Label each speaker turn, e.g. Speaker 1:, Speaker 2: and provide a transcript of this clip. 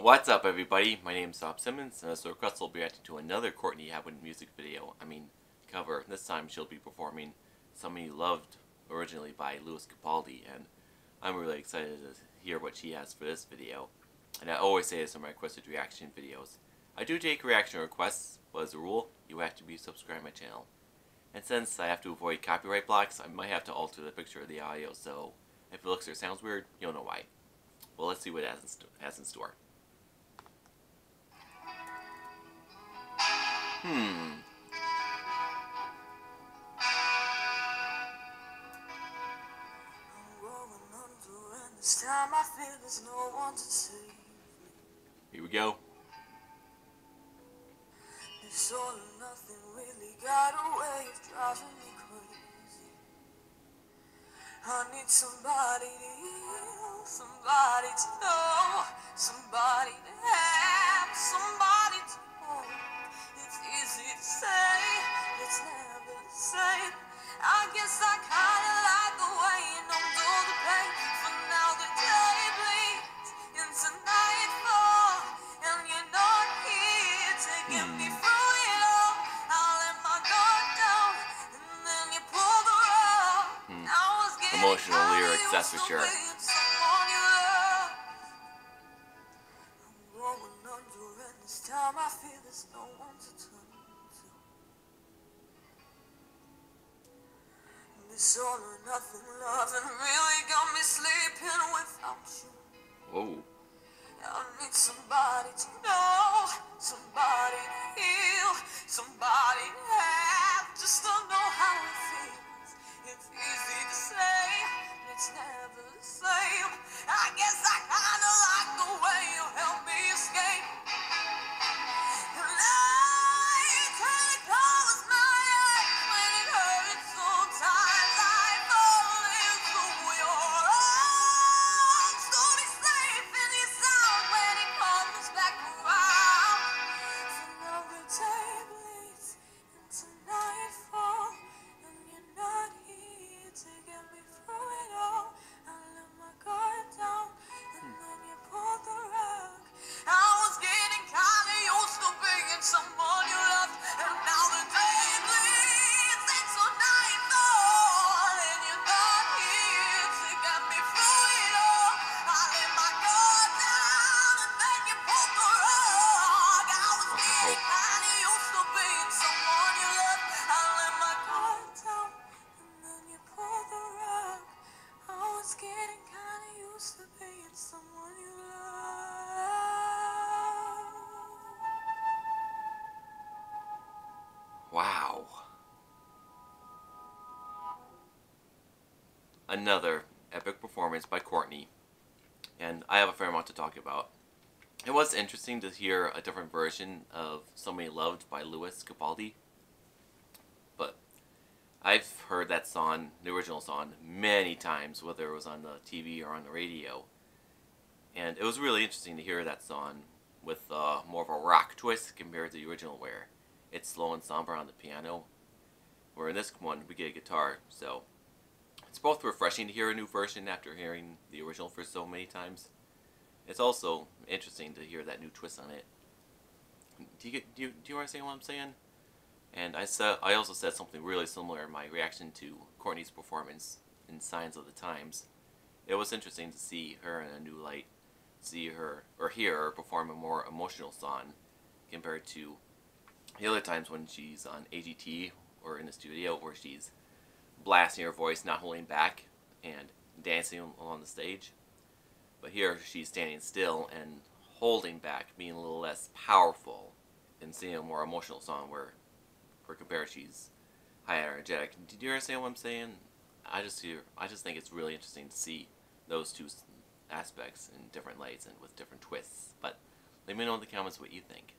Speaker 1: What's up everybody, my name is Rob Simmons and so Crust will be reacting to another Courtney Hadwin music video, I mean cover. This time she'll be performing Something Loved, originally by Lewis Capaldi, and I'm really excited to hear what she has for this video. And I always say this in my requested reaction videos. I do take reaction requests, but as a rule, you have to be subscribed to my channel. And since I have to avoid copyright blocks, I might have to alter the picture of the audio, so if it looks or sounds weird, you'll know why. Well, let's see what it has in, has in store.
Speaker 2: Save
Speaker 1: Here we go.
Speaker 2: This all or nothing really got a way of driving me crazy. I need somebody to heal, somebody to know, somebody
Speaker 1: Hmm.
Speaker 2: Hmm.
Speaker 1: Emotional
Speaker 2: kinda
Speaker 1: lyrics, that's for sure.
Speaker 2: This all or nothing love. loving really got me sleeping without
Speaker 1: Another epic performance by Courtney. And I have a fair amount to talk about. It was interesting to hear a different version of Somebody Loved by Lewis Capaldi. But I've heard that song, the original song, many times, whether it was on the TV or on the radio. And it was really interesting to hear that song with uh, more of a rock twist compared to the original where it's slow and somber on the piano. Where in this one we get a guitar, so it's both refreshing to hear a new version after hearing the original for so many times. It's also interesting to hear that new twist on it. Do you do you, do you understand what I'm saying? And I said I also said something really similar in my reaction to Courtney's performance in Signs of the Times. It was interesting to see her in a new light, see her or hear her perform a more emotional song compared to the other times when she's on AGT or in the studio where she's blasting her voice, not holding back, and dancing along the stage. But here she's standing still and holding back, being a little less powerful, and singing a more emotional song where, for compared, she's high energetic. Did you understand what I'm saying? I just hear, I just think it's really interesting to see those two aspects in different lights and with different twists. But let me know in the comments what you think.